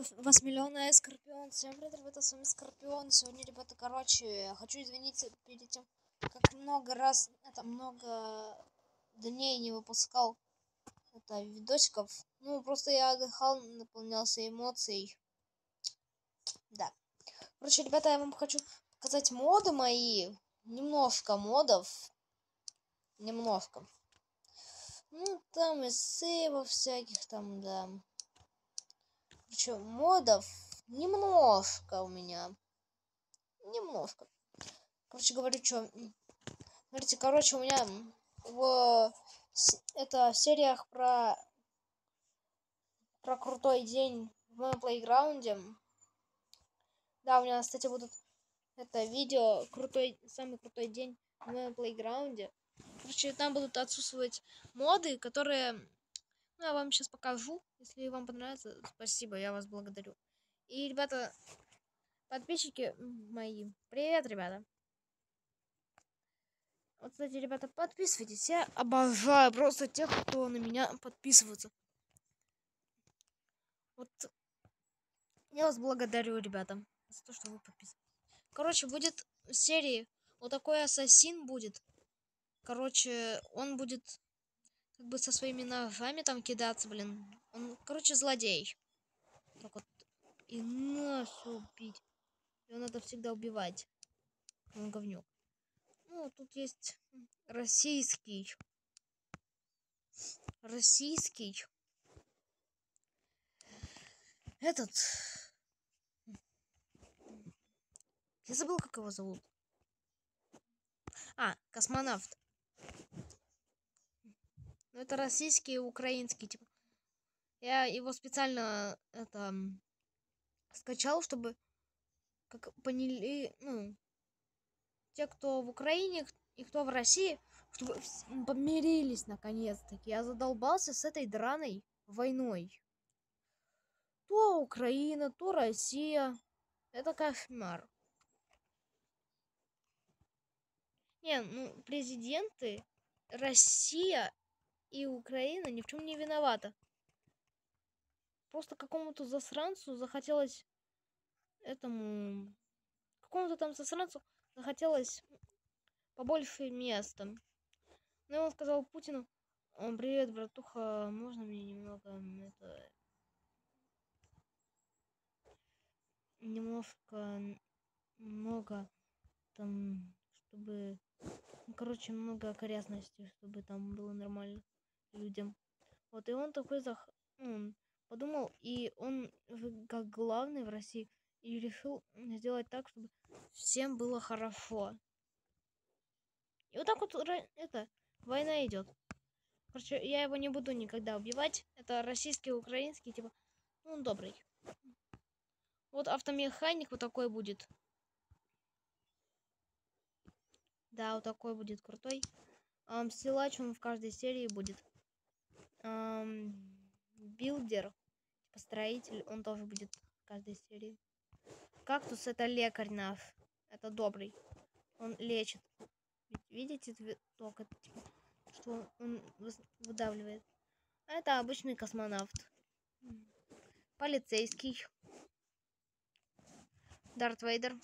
Восьмиллионная Скорпион. Всем привет, ребята, с вами Скорпион. Сегодня, ребята, короче, хочу извиниться перед тем, как много раз, это много дней не выпускал это видосиков. Ну, просто я отдыхал, наполнялся эмоцией. Да. Короче, ребята, я вам хочу показать моды мои. Немножко модов. Немножко. Ну, там и сейвов всяких там, да. Короче, модов немножко у меня. Немножко. Короче, говорю, что... Смотрите, короче, у меня в... Это в сериях про... Про крутой день в моем плейграунде. Да, у меня, кстати, будут... Это видео крутой... Самый крутой день в моем плейграунде. Короче, там будут отсутствовать моды, которые ну, я вам сейчас покажу. Если вам понравится, спасибо, я вас благодарю. И, ребята, подписчики мои, привет, ребята. Вот, кстати, ребята, подписывайтесь. Я обожаю просто тех, кто на меня подписывается. Вот, я вас благодарю, ребята, за то, что вы подписываетесь. Короче, будет в серии вот такой ассасин будет. Короче, он будет как бы со своими ножами там кидаться, блин. Он, короче, злодей. Так вот. И нас убить. Его надо всегда убивать. Он говнюк. Ну, тут есть российский. Российский. Этот. Я забыл, как его зовут. А, космонавт. Ну, это российский и украинский, типа. Я его специально это скачал, чтобы как поняли, ну, те, кто в Украине и кто в России, чтобы помирились наконец-таки. Я задолбался с этой драной войной. То Украина, то Россия. Это кошмар. Не, ну, президенты Россия и Украина ни в чем не виновата. Просто какому-то засранцу захотелось этому... Какому-то там засранцу захотелось побольше места. Ну, и он сказал Путину, привет, братуха, можно мне немного это... Немножко много там, чтобы... Ну, короче, много окрестностей, чтобы там было нормально людям. Вот, и он такой зах... ну, подумал, и он как главный в России, и решил сделать так, чтобы всем было хорошо. И вот так вот это, война идет. Короче, я его не буду никогда убивать. Это российский, украинский, типа, ну, он добрый. Вот автомеханик вот такой будет. Да, вот такой будет крутой. Эм, силач он в каждой серии будет эм, builder, типа он тоже будет в каждой серии. Кактус это лекарь наш, это добрый, он лечит. Видите цветок, типа, что он выдавливает. А это обычный космонавт. Полицейский. Дарт Вейдер.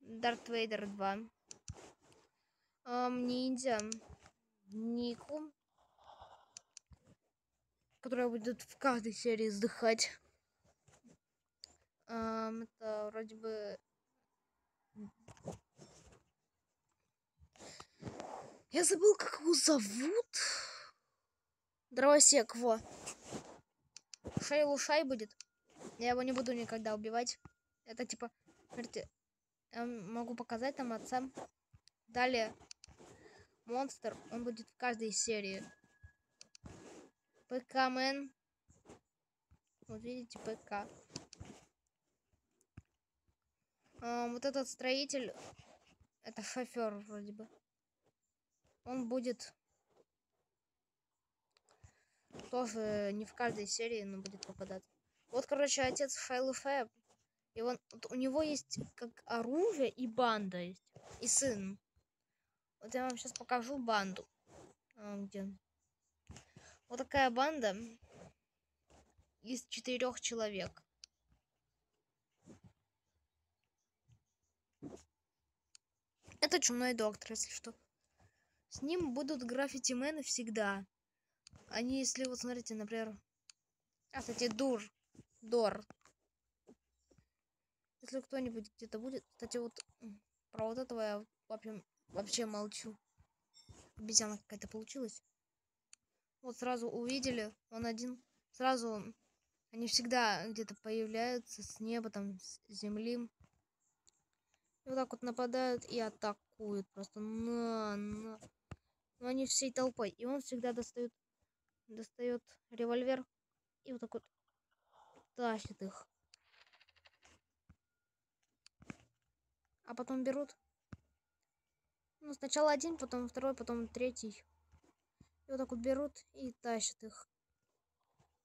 Дарт Вейдер 2. Um, ниндзя. Нику, которая будет в каждой серии вздыхать. Um, это вроде бы... Я забыл, как его зовут. Дровосек, во. Шейлушай будет. Я его не буду никогда убивать. Это типа, смотрите, я могу показать там отца. Далее монстр, он будет в каждой серии. ПК-мен. Вот видите, ПК. А, вот этот строитель, это шофер вроде бы. Он будет тоже не в каждой серии, но будет попадать. Вот, короче, отец Фэб. И он, вот у него есть как оружие и банда есть. И сын. Вот я вам сейчас покажу банду. А, где? Вот такая банда. из четырех человек. Это чумной доктор, если что. С ним будут граффити-мены всегда. Они, если вот смотрите, например... А, кстати, Дур. Дор. Если кто-нибудь где-то будет... Кстати, вот про вот этого я вообще, вообще молчу. Обезьяна какая-то получилась. Вот сразу увидели, он один. Сразу они всегда где-то появляются с неба, там, с земли. И вот так вот нападают и атакуют. Просто на, на. Но они всей толпой. И он всегда достает, достает револьвер и вот так вот тащит их. А потом берут. Ну, сначала один, потом второй, потом третий. И вот так вот берут и тащат их.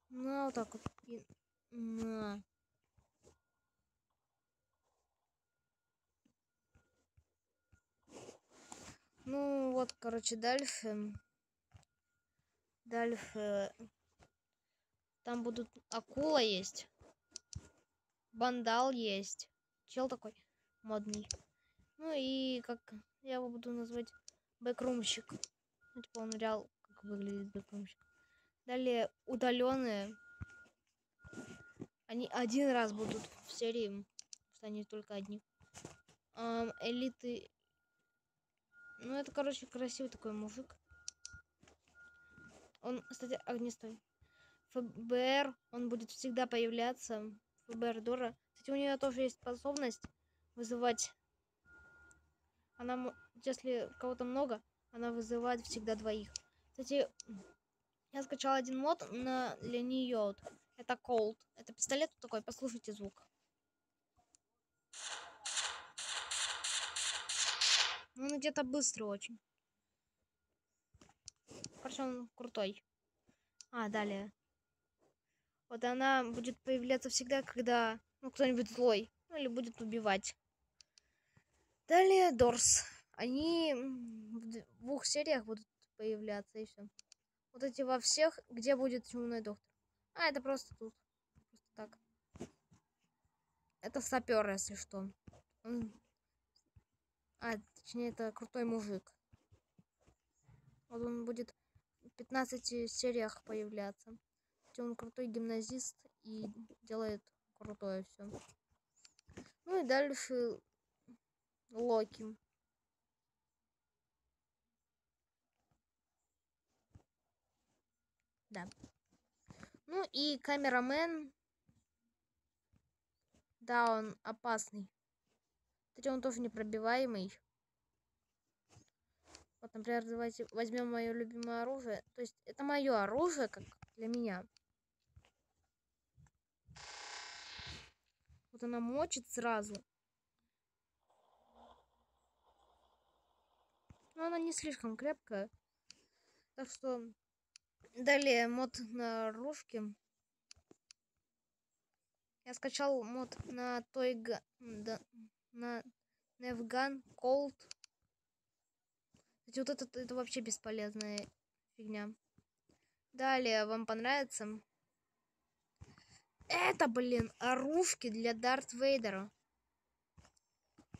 Ну, вот так вот. И... На. Ну, вот, короче, дальше. Дальше. Там будут акула есть. Бандал есть. Чел такой модный. Ну и как я его буду назвать бэкрумщик. Ну, типа он реал выглядит бэкрумщик. Далее удаленные. Они один раз будут в серии, что они только одни. Эм, элиты. Ну, это, короче, красивый такой мужик. Он, кстати, огнестой. ФБР, он будет всегда появляться. ФБР Дора. Кстати, у нее тоже есть способность вызывать. Она, если кого-то много, она вызывает всегда двоих. Кстати, я скачал один мод на для нее. Это Cold. Это пистолет такой, послушайте звук. Ну, он где-то быстрый очень. Короче, он крутой. А, далее. Вот она будет появляться всегда, когда ну, кто-нибудь злой. Ну, или будет убивать. Далее Дорс. Они в двух сериях будут появляться и все. Вот эти во всех, где будет чумной доктор. А, это просто тут. Просто так. Это сапер, если что. Он... А, точнее, это крутой мужик. Вот он будет в 15 сериях появляться. Он крутой гимназист и делает крутое все. Ну и дальше Локи. Да. Ну и камерамен. Да, он опасный. Кстати, он тоже непробиваемый. Вот, например, давайте возьмем мое любимое оружие. То есть это мое оружие, как для меня. Вот она мочит сразу. Но она не слишком крепкая. Так что Далее мод на ружке. Я скачал мод на Тойга... Да, на Невган Cold. Кстати, вот это, это вообще бесполезная фигня. Далее, вам понравится? Это, блин, оружки для Дарт Вейдера.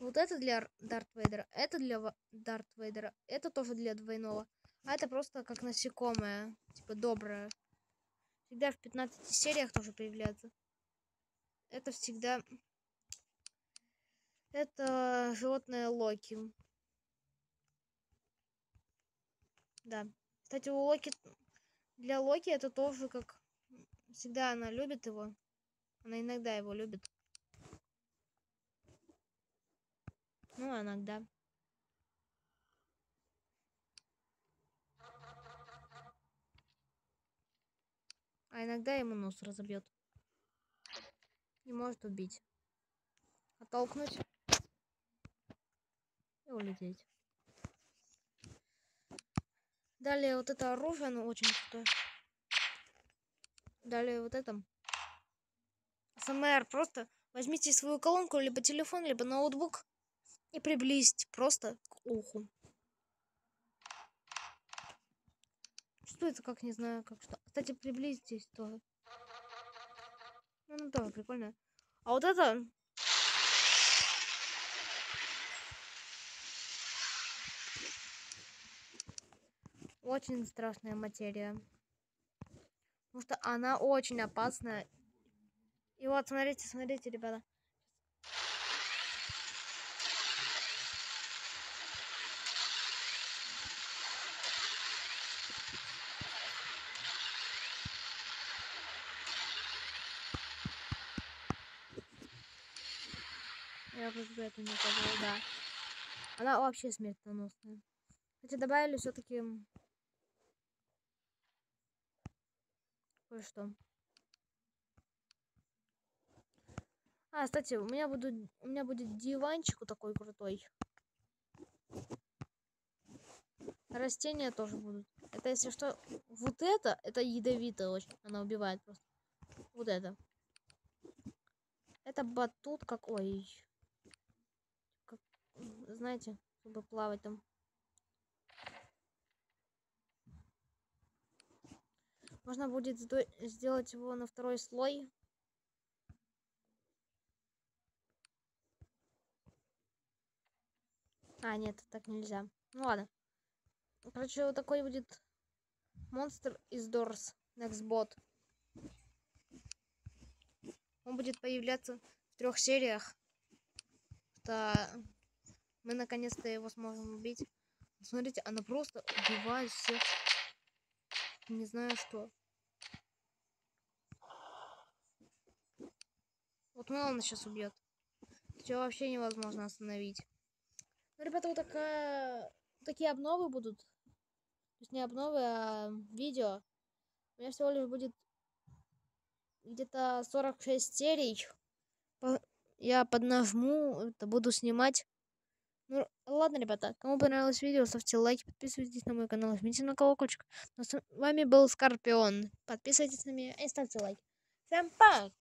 Вот это для Дарт Вейдера, это для Дарт Вейдера, это тоже для двойного. А это просто как насекомое. Типа доброе. Всегда в 15 сериях тоже появляется. Это всегда... Это животное Локи. Да. Кстати, у Локи... Для Локи это тоже как... Всегда она любит его. Она иногда его любит. Ну, иногда. А иногда ему нос разобьет. И может убить. Оттолкнуть. И улететь. Далее вот это оружие, оно очень крутое. Далее вот это. СМР. Просто возьмите свою колонку, либо телефон, либо ноутбук и приблизьте просто к уху. Что это, как не знаю, как что. Кстати, приблизьтесь тоже. Ну, тоже прикольно. А вот это... Очень страшная материя. Потому что она очень опасная. И вот, смотрите, смотрите, ребята. Я просто это не сказала, да. Она вообще смертоносная. Хотя добавили все-таки кое-что. А, кстати, у меня будет у меня будет диванчик такой крутой. Растения тоже будут. Это если что, вот это, это ядовито очень. Она убивает просто. Вот это. Это батут какой знаете, чтобы плавать там. Можно будет сделать его на второй слой. А, нет, так нельзя. Ну ладно. Короче, вот такой будет монстр из Doors Nextbot. Он будет появляться в трех сериях. Это мы наконец-то его сможем убить. Смотрите, она просто убивает всех. Не знаю что. Вот Мелана сейчас убьет. Все вообще невозможно остановить. Ну, ребята, вот такая... такие обновы будут. То есть не обновы, а видео. У меня всего лишь будет где-то 46 серий. Я поднажму, это буду снимать. Ладно, ребята, кому понравилось видео, ставьте лайки, подписывайтесь на мой канал, жмите на колокольчик. Ну, с вами был Скорпион. Подписывайтесь на меня и ставьте лайк. Всем пока!